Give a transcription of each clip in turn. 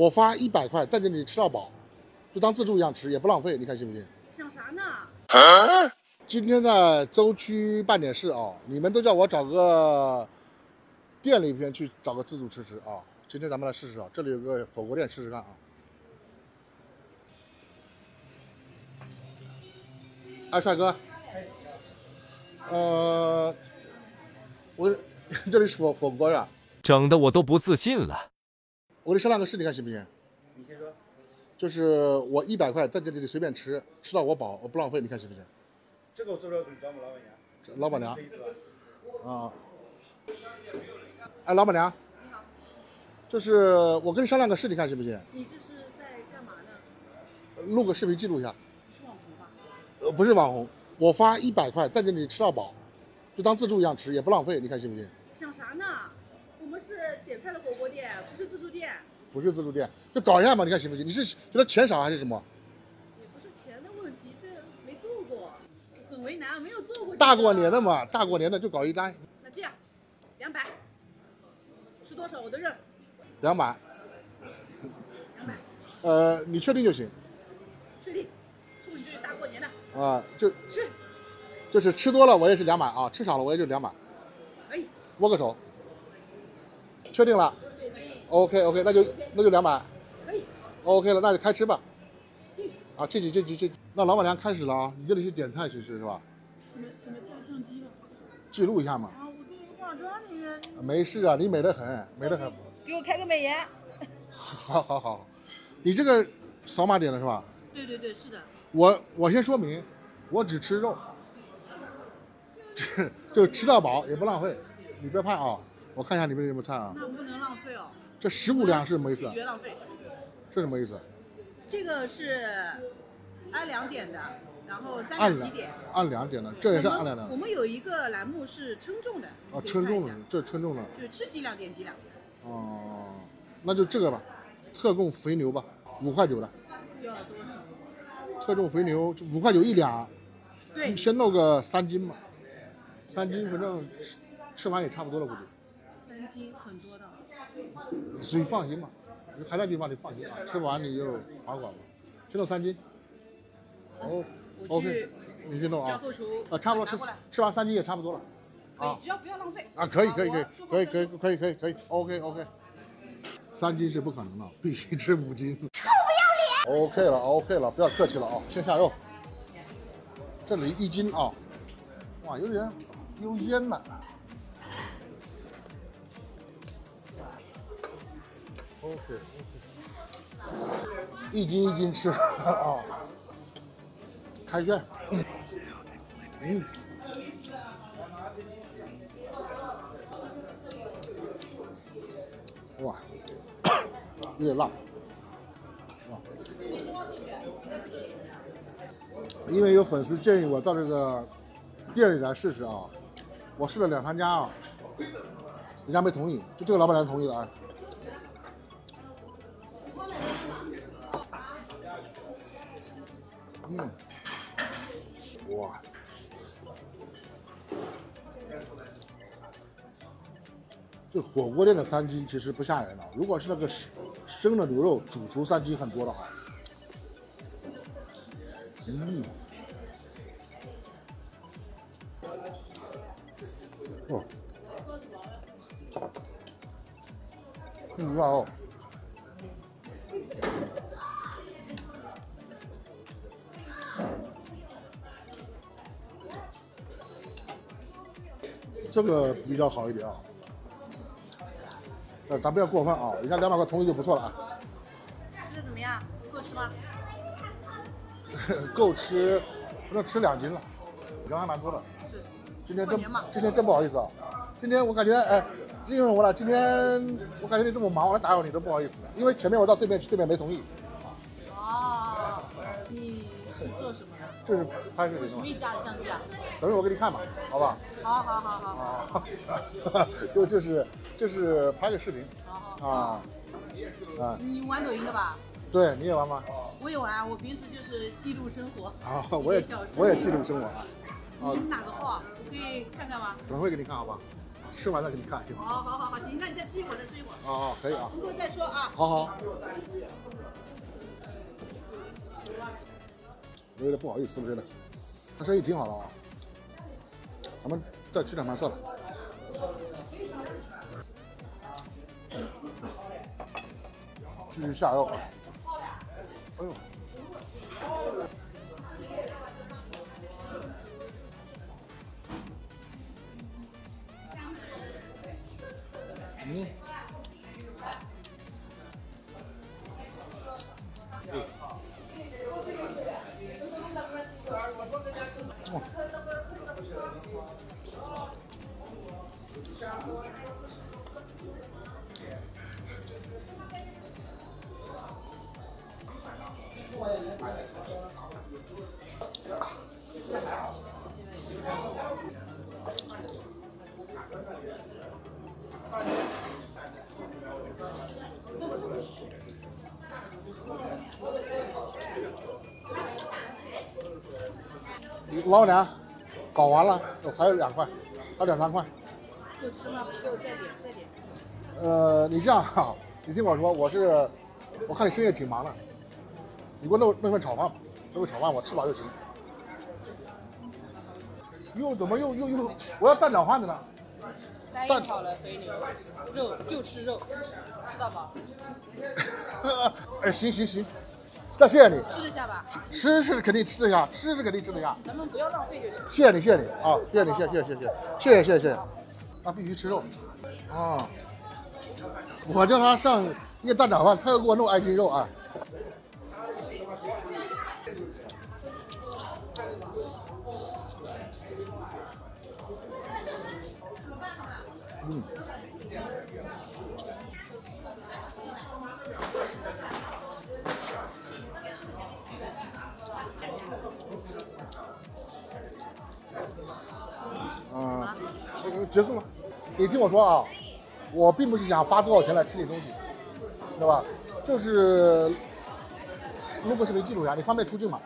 我发一百块在这里吃到饱，就当自助一样吃，也不浪费，你看信不信？想啥呢？今天在周区办点事啊，你们都叫我找个店里边去找个自助吃吃啊。今天咱们来试试啊，这里有个火锅店试试看啊。哎，帅哥，呃，我 这里是火火锅呀，整的我都不自信了。我跟你商量个事，你看行不行？你先说。就是我一百块在这里随便吃，吃到我饱，我不浪费，你看行不行？这个我做不了主，找我们老板娘。老板娘。啊，哎，老板娘，你好，就是我跟你商量个事，你看行不行？你这是在干嘛呢？录个视频记录一下。你是网红吧？呃，不是网红，我发一百块在这里吃到饱，就当自助一样吃，也不浪费，你看行不行？想啥呢？我们是点菜的火锅店，不是自助店，不是自助店，就搞一下嘛，你看行不行？你是觉得钱少还是什么？也不是钱的问题，这没做过，很为难，没有做过、这个。大过年的嘛，大过年的就搞一单，那这样，两百，吃多少我都认，两百。两百，呃，你确定就行确定。是我们这里大过年的，啊，就吃，就是吃多了我也是两百啊，吃少了我也就两百，可以，握个手。确定了？OK OK，那就那就两百。可以，OK 了，那就开吃吧。进去。啊，这集这集这集，那老板娘开始了啊，你这里是点菜去吃是吧？怎么怎么架相机了？记录一下嘛。啊，我这里化妆你，没事啊，你美得很，美得很。给我开个美颜。好好好，你这个扫码点的是吧？对对对，是的。我我先说明，我只吃肉，就吃到饱也不浪费，你别怕啊。我看一下里面有什么菜啊？那不能浪费哦。这十五两是什么意思拒？绝浪费。这什么意思？这个是按两点的，然后三按两两几点。按两点的，这也是按两点的我们有一个栏目是称重的，啊，你可以称重的这称重的就吃几两点几两。哦，那就这个吧，特供肥牛吧，五块九的，要多少？特重肥牛就五块九一两，对，先弄个三斤吧，三斤反正吃吃完也差不多了，估计。三斤很多的。所以放心嘛，你还在地方你放心啊，吃不完你就还管吧。先弄三斤。哦我，OK，你去弄啊。叫后厨啊，差不多吃吃完三斤也差不多了。可以，只要不要浪费。啊，可以可以可以可以可以可以可以可以，OK OK。三斤是不可能的，必须吃五斤。臭不要脸！OK 了 OK 了，不要客气了啊，先下肉。这里一斤啊，哇，有点有烟了。OK 一斤一斤吃啊，开卷。嗯。哇，有点辣。哇，因为有粉丝建议我到这个店里来试试啊，我试了两三家啊，人家没同意，就这个老板娘同意了啊。嗯，哇。这火锅店的三斤其实不吓人的，如果是那个生的牛肉煮熟三斤很多的话，嗯，哦，嗯哇哦，这个比较好一点啊。呃，咱不要过分啊，人家两百块同意就不错了啊，吃的怎么样？够吃吗？够吃，那吃两斤了，人还蛮多的。是。今天真今天真不好意思啊，今天我感觉哎，因为我了，今天我感觉你这么忙，我来打扰你都不好意思的，因为前面我到对面去，对面没同意，这是拍视频的嘛，什么一家的相机啊？等会儿我给你看吧，好吧？好好好好好啊，就就是就是拍个视频好好。啊啊，你玩抖音的吧？对，你也玩吗？我也玩，我平时就是记录生活。啊，我也我也记录生活啊，你哪个号可以看看吗？等会给你看好吧？吃完再给你看，行吗？好好好好，行，那你再吃一会儿，再吃一会儿，啊啊，可以啊，不够再说啊。好好。有点不好意思了，真的。他生意挺好的啊。咱们再吃两盘算了。继续下肉。哎呦。嗯。老娘搞完了，还有两块，还有两三块。够吃吗？不够，再点，再点。呃，你这样哈，你听我说，我是，我看你生意挺忙的，你给我弄弄份炒饭吧，弄份炒饭我吃饱就行。又怎么又又又？我要蛋炒饭的呢。蛋炒了，肥牛，肉就吃肉，吃到饱，哎，行行行，那谢谢你，吃得下吧？吃是肯定吃得下，吃是肯定吃得下。咱们不要浪费就行。谢谢你，谢谢你啊，谢谢你，谢谢谢谢谢谢谢谢谢谢，他必须吃肉啊！我叫他上一个蛋炒饭，他又给我弄爱心肉啊！嗯，结束了。你听我说啊，我并不是想花多少钱来吃你东西，知道吧？就是录个视频记录一下，你方便出镜吗？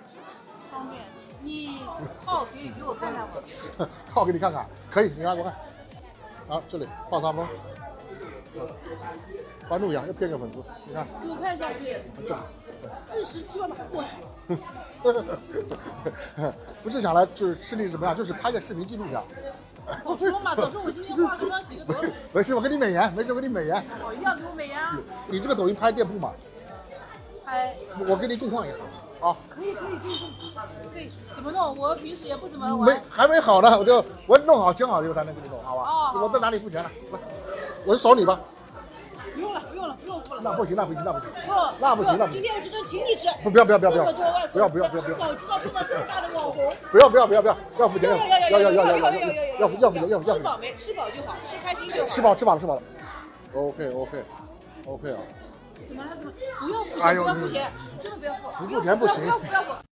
方便。你号可以给我看看吗？号给你看看，可以，你拿给我看。好，这里报他们，关注一下，要骗个粉丝，你看。给我看一下，可以。这。四十七万吧，我操！不是想来就是吃你怎么样，就是拍个视频记录一下。早说嘛，早说我今天化个妆洗个头。没事，我给你美颜，没事，我给你美颜。哦，一定要给我美颜啊！你这个抖音拍店铺吗？拍。我给你共创一下。啊。可以可以可以可以。怎么弄？我平时也不怎么玩。没，还没好呢，我就我弄好剪好以后才能给你弄，好吧？哦。我在哪里付钱了？来，我就扫你吧。不用了，不用了，不用付了。那不行，那不行，那不行。不，那不行，那不行。今天我只能请你吃。不，不要，不要，不要，不要，不要，不要，不要，不要。早知道碰到这么大的网红。不要，不要，不要，不要，要付钱，要要要要要要要要付要付钱，要付要付。吃饱没？吃饱就好，吃开心就好。吃饱，吃饱了，吃饱了。OK OK OK 啊。怎么了？怎么？不要付钱，不要付钱，真的不要付。不付钱不行。不要付，不要付。